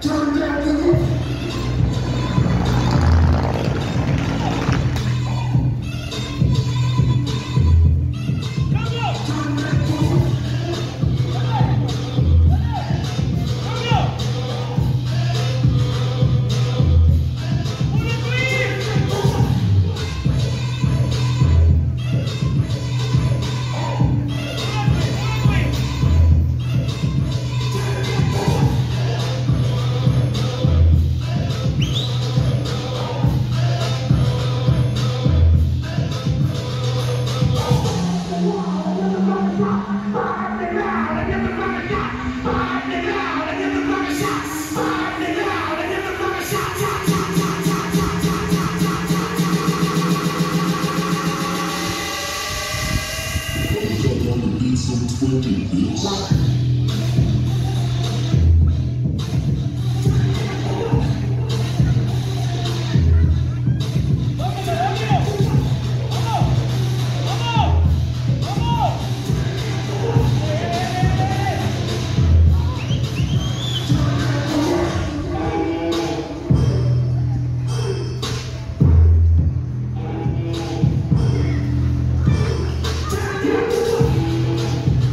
저는 fucking bitch.